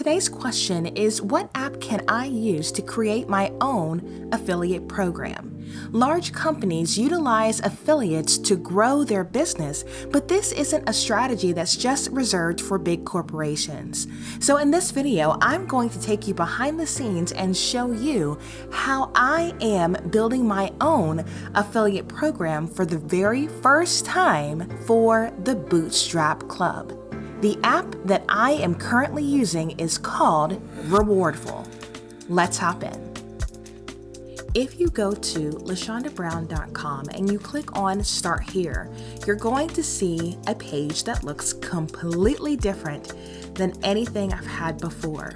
Today's question is What app can I use to create my own affiliate program? Large companies utilize affiliates to grow their business, but this isn't a strategy that's just reserved for big corporations. So, in this video, I'm going to take you behind the scenes and show you how I am building my own affiliate program for the very first time for the Bootstrap Club. The app that I am currently using is called Rewardful. Let's hop in. If you go to lashondabrown.com and you click on Start Here, you're going to see a page that looks completely different than anything I've had before.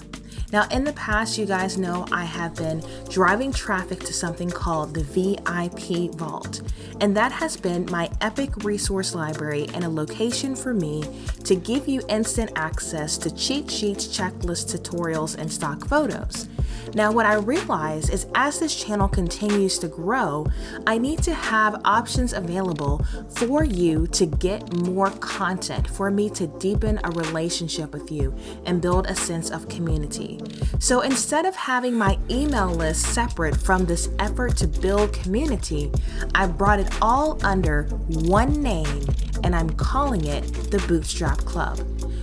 Now, in the past, you guys know I have been driving traffic to something called the VIP Vault, and that has been my epic resource library and a location for me to give you instant access to cheat sheets, checklists, tutorials, and stock photos. Now, what I realize is as this channel continues to grow, I need to have options available for you to get more content, for me to deepen a relationship with you and build a sense of community. So instead of having my email list separate from this effort to build community, I brought it all under one name and I'm calling it the Bootstrap Club.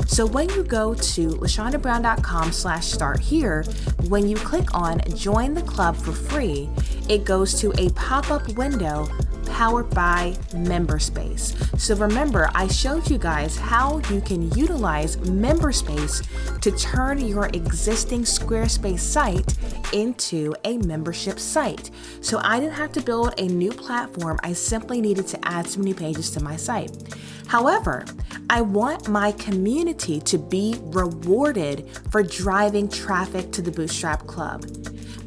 So when you go to lashondabrown.com slash start here, when you click on join the club for free, it goes to a pop-up window powered by MemberSpace. So remember, I showed you guys how you can utilize MemberSpace to turn your existing Squarespace site into a membership site. So I didn't have to build a new platform, I simply needed to add some new pages to my site. However, I want my community to be rewarded for driving traffic to the Bootstrap Club.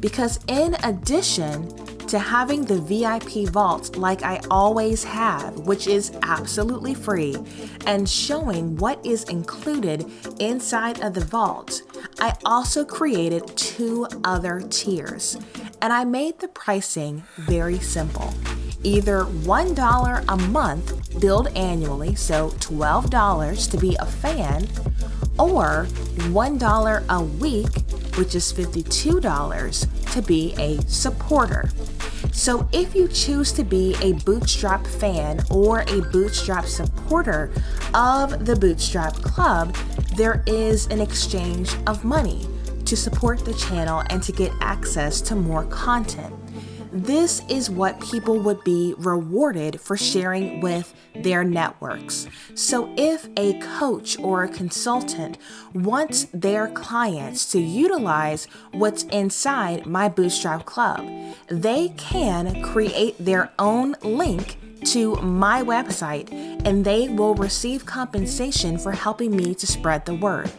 Because in addition to having the VIP vault like I always have, which is absolutely free, and showing what is included inside of the vault, I also created two other tiers. And I made the pricing very simple. Either $1 a month billed annually, so $12 to be a fan, or $1 a week, which is $52 to be a supporter. So if you choose to be a Bootstrap fan or a Bootstrap supporter of the Bootstrap Club, there is an exchange of money to support the channel and to get access to more content. This is what people would be rewarded for sharing with their networks. So, if a coach or a consultant wants their clients to utilize what's inside my Bootstrap Club, they can create their own link to my website and they will receive compensation for helping me to spread the word.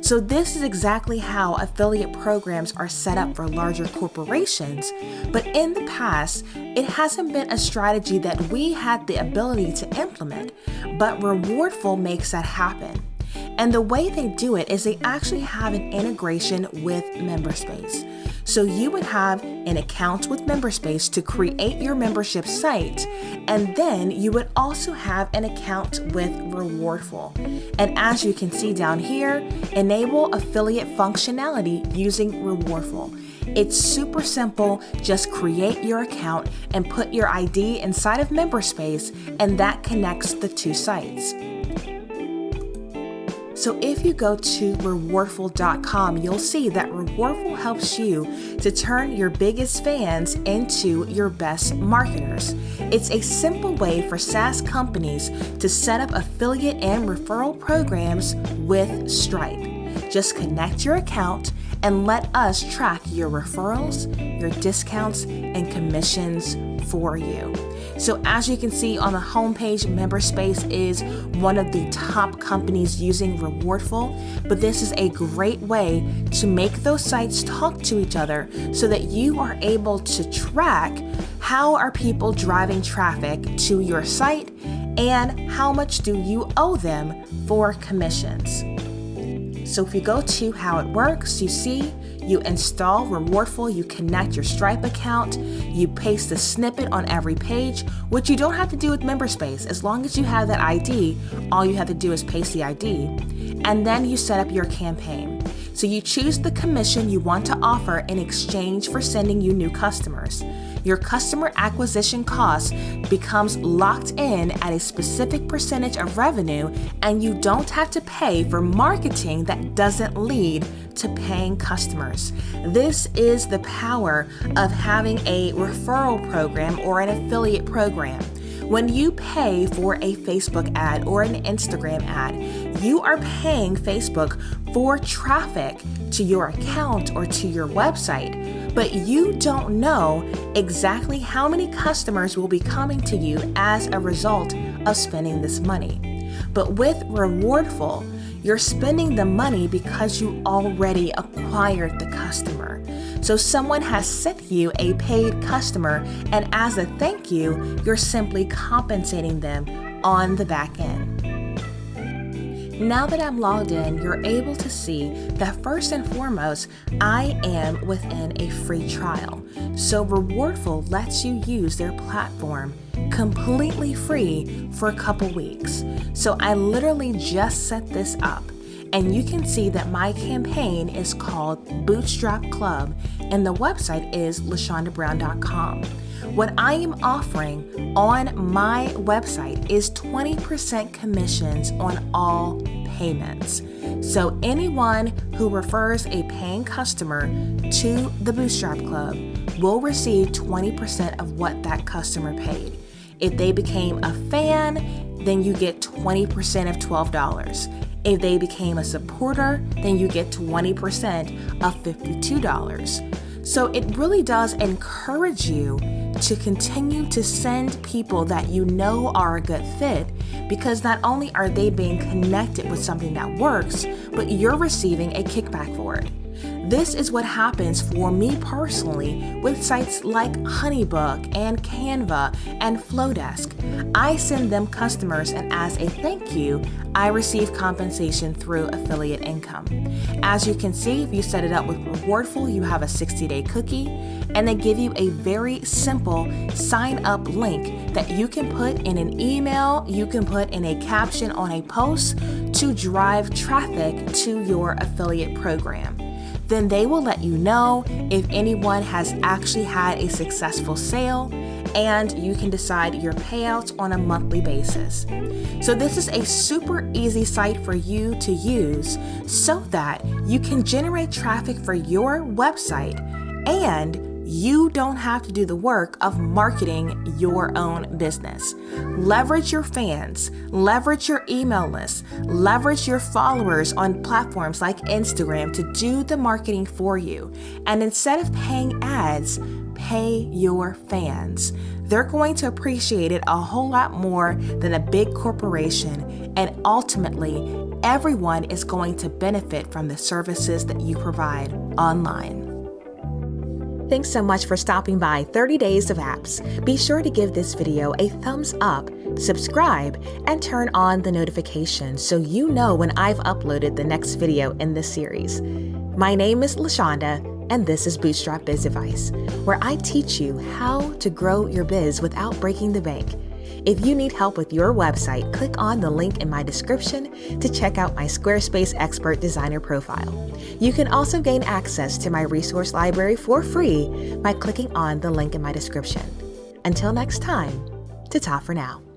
So, this is exactly how affiliate programs are set up for larger corporations. But in the past, it hasn't been a strategy that we had the ability to implement, but Rewardful makes that happen. And the way they do it is they actually have an integration with MemberSpace. So you would have an account with MemberSpace to create your membership site, and then you would also have an account with Rewardful. And as you can see down here, enable affiliate functionality using Rewardful. It's super simple. Just create your account and put your ID inside of MemberSpace, and that connects the two sites. So if you go to rewardful.com, you'll see that Rewardful helps you to turn your biggest fans into your best marketers. It's a simple way for SaaS companies to set up affiliate and referral programs with Stripe. Just connect your account and let us track your referrals, your discounts, and commissions for you. So, as you can see on the homepage, MemberSpace is one of the top companies using Rewardful, but this is a great way to make those sites talk to each other so that you are able to track how are people driving traffic to your site and how much do you owe them for commissions. So if you go to how it works, you see you install Rewardful, you connect your Stripe account, you paste the snippet on every page, which you don't have to do with MemberSpace. As long as you have that ID, all you have to do is paste the ID. And then you set up your campaign. So you choose the commission you want to offer in exchange for sending you new customers. Your customer acquisition cost becomes locked in at a specific percentage of revenue, and you don't have to pay for marketing that doesn't lead to paying customers. This is the power of having a referral program or an affiliate program. When you pay for a Facebook ad or an Instagram ad, you are paying Facebook for traffic to your account or to your website, but you don't know exactly how many customers will be coming to you as a result of spending this money. But with Rewardful, you're spending the money because you already acquired the customer. So someone has sent you a paid customer, and as a thank you, you're simply compensating them on the back end. Now that I'm logged in, you're able to see that first and foremost, I am within a free trial. So Rewardful lets you use their platform completely free for a couple weeks. So I literally just set this up and you can see that my campaign is called Bootstrap Club and the website is lashondabrown.com. What I am offering on my website is 20% commissions on all payments. So anyone who refers a paying customer to the Bootstrap Club will receive 20% of what that customer paid. If they became a fan, then you get 20% of $12. If they became a supporter, then you get 20% of $52. So it really does encourage you to continue to send people that you know are a good fit because not only are they being connected with something that works, but you're receiving a kickback for it. This is what happens for me personally with sites like Honeybook and Canva and Flodesk. I send them customers, and as a thank you, I receive compensation through affiliate income. As you can see, if you set it up with Rewardful, you have a 60 day cookie, and they give you a very simple sign up link that you can put in an email, you can put in a caption on a post to drive traffic to your affiliate program then they will let you know if anyone has actually had a successful sale and you can decide your payouts on a monthly basis. So, this is a super easy site for you to use so that you can generate traffic for your website and you don't have to do the work of marketing your own business. Leverage your fans, leverage your email list, leverage your followers on platforms like Instagram to do the marketing for you. And instead of paying ads, pay your fans. They're going to appreciate it a whole lot more than a big corporation, and ultimately, everyone is going to benefit from the services that you provide online. Thanks so much for stopping by 30 Days of Apps. Be sure to give this video a thumbs up, subscribe, and turn on the notifications so you know when I've uploaded the next video in this series. My name is LaShonda, and this is Bootstrap Biz Advice, where I teach you how to grow your biz without breaking the bank if you need help with your website, click on the link in my description to check out my Squarespace Expert Designer profile. You can also gain access to my resource library for free by clicking on the link in my description. Until next time, ta ta for now.